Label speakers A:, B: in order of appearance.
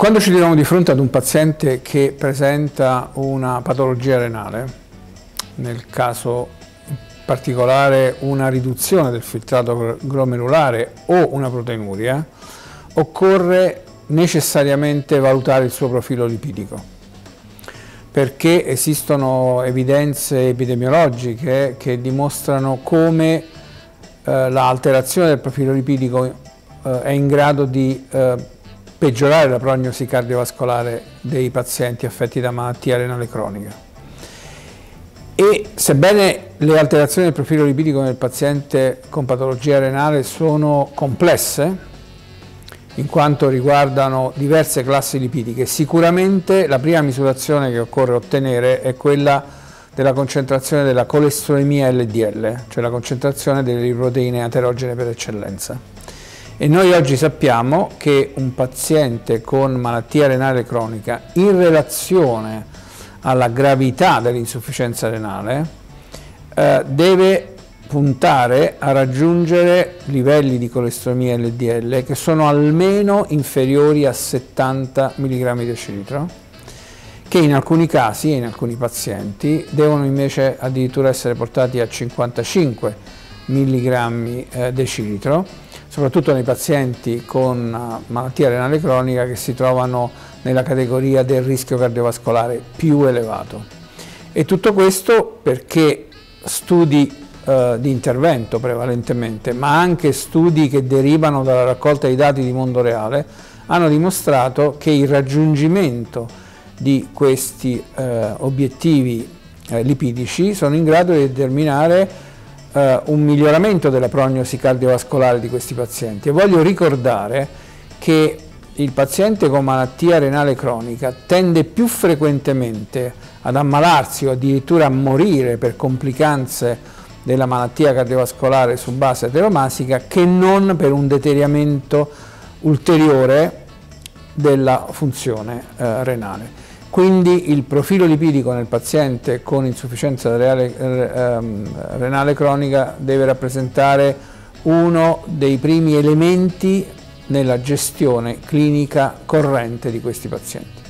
A: Quando ci troviamo di fronte ad un paziente che presenta una patologia renale, nel caso particolare una riduzione del filtrato glomerulare o una proteinuria, occorre necessariamente valutare il suo profilo lipidico perché esistono evidenze epidemiologiche che dimostrano come eh, l'alterazione del profilo lipidico eh, è in grado di eh, peggiorare la prognosi cardiovascolare dei pazienti affetti da malattia renale cronica. E sebbene le alterazioni del profilo lipidico nel paziente con patologia renale sono complesse, in quanto riguardano diverse classi lipidiche, sicuramente la prima misurazione che occorre ottenere è quella della concentrazione della colesterolemia LDL, cioè la concentrazione delle proteine aterogene per eccellenza. E noi oggi sappiamo che un paziente con malattia renale cronica in relazione alla gravità dell'insufficienza renale eh, deve puntare a raggiungere livelli di colesteromia LDL che sono almeno inferiori a 70 mg decilitro che in alcuni casi e in alcuni pazienti devono invece addirittura essere portati a 55 mg eh, decilitro soprattutto nei pazienti con eh, malattia renale cronica che si trovano nella categoria del rischio cardiovascolare più elevato. E tutto questo perché studi eh, di intervento prevalentemente, ma anche studi che derivano dalla raccolta di dati di mondo reale, hanno dimostrato che il raggiungimento di questi eh, obiettivi eh, lipidici sono in grado di determinare eh, un miglioramento della prognosi cardiovascolare di questi pazienti e voglio ricordare che il paziente con malattia renale cronica tende più frequentemente ad ammalarsi o addirittura a morire per complicanze della malattia cardiovascolare su base ateromasica che non per un deterioramento ulteriore della funzione eh, renale. Quindi il profilo lipidico nel paziente con insufficienza reale, ehm, renale cronica deve rappresentare uno dei primi elementi nella gestione clinica corrente di questi pazienti.